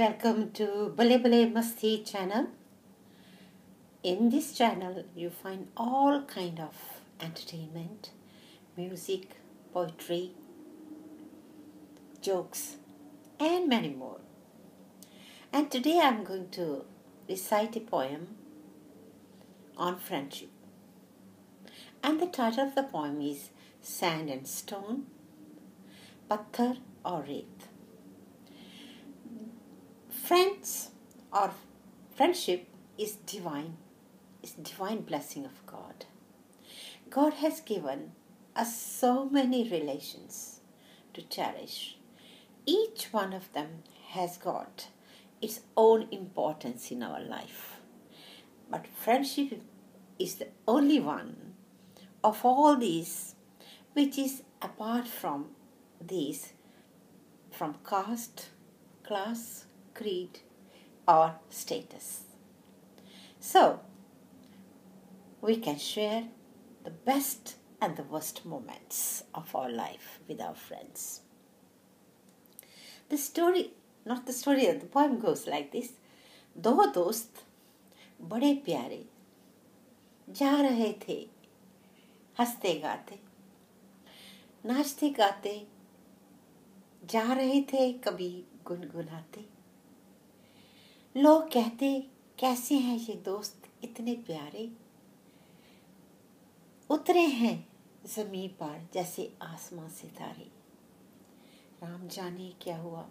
Welcome to Bale Bale Masti channel. In this channel, you find all kind of entertainment, music, poetry, jokes, and many more. And today I'm going to recite a poem on friendship. And the title of the poem is Sand and Stone, Patthar or Reet. Friends or friendship is divine, is divine blessing of God. God has given us so many relations to cherish. Each one of them has got its own importance in our life. But friendship is the only one of all these which is apart from these, from caste, class, creed, or status. So, we can share the best and the worst moments of our life with our friends. The story, not the story, the poem goes like this दो दोस्त बड़े प्यारे जा रहे थे हंसते गाते नाचते गाते जा रहे थे कभी गुनगुनाते लोग कहते, कैसे हैं ये दोस्त? इतने प्यारे। उतरे हैं ज़मीन पर जैसे आसमां सितारे। राम जाने क्या हुआ?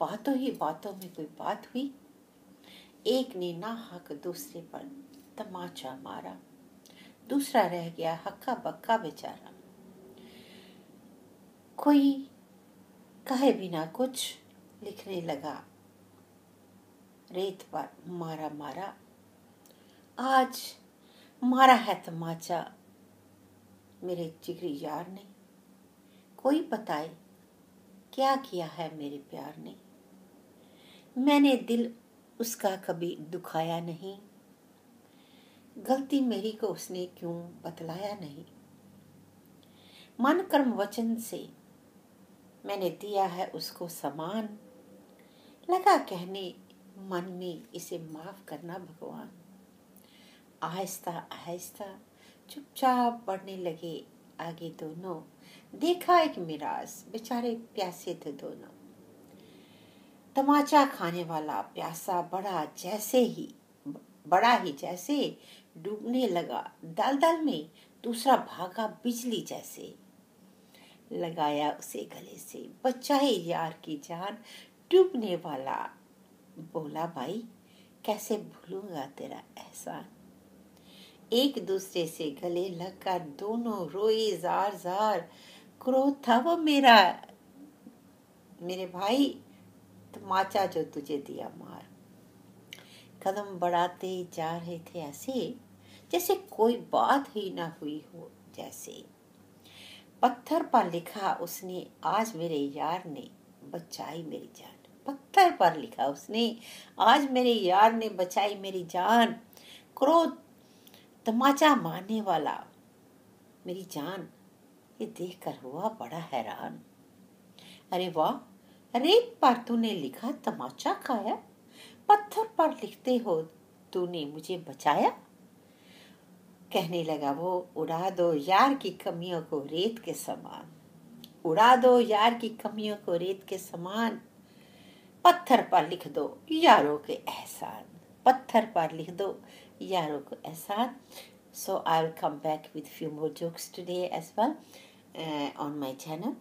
बातों ही बातों में कोई बात हुई। एक ने ना हक दूसरे पर तमाचा मारा। दूसरा रह गया हक्का बक्का बेचारा। कोई कहे बिना कुछ लिखने लगा। रेत पर मारा मारा। आज मारा है तमाचा। मेरे जिगरी यार ने कोई बताए क्या किया है मेरे प्यार ने। मैंने दिल उसका कभी दुखाया नहीं। गलती मेरी को उसने क्यों बतलाया नहीं। मन कर्म वचन से मैंने दिया है उसको समान। लगा कहने मन में इसे माफ़ करना भगवान। आहिस्ता आहिस्ता चुपचाप बढ़ने लगे आगे दोनों। देखा एक मिराज, बेचारे प्यासे थे दोनों। तमाचा खाने वाला प्यासा बड़ा जैसे ही, बड़ा ही जैसे डूबने लगा। दलदल में दूसरा भागा बिजली जैसे लगाया उसे गले से। बच्चा ही यार की जान, डूबने वाला बोला, भाई, कैसे भूलूँगा तेरा एहसान? एक दूसरे से गले लगकर दोनों रोए जार जार क्रोध था वो मेरा, मेरे भाई, तमाचा जो तुझे दिया मार। कदम बढ़ाते जा रहे थे ऐसे, जैसे कोई बात ही ना हुई हो, जैसे। पत्थर पर लिखा, उसने आज मेरे यार ने बचाई मेरी जान। पत्थर पर लिखा उसने, आज मेरे यार ने बचाई मेरी जान, क्रोध तमाचा मारने वाला मेरी जान। ये देखकर हुआ बड़ा हैरान। अरे वाह रेत पर तूने लिखा तमाचा खाया? पत्थर पर लिखते हो तूने मुझे बचाया? कहने लगा वो, उड़ा दो यार की कमियों को रेत के समान, उड़ा दो यार की कमियों को रेत के समान। पत्थर पर लिख दो। यारों के एहसान। पत्थर पर लिख दो। यारों को एहसान। So I will come back with few more jokes today as well on my channel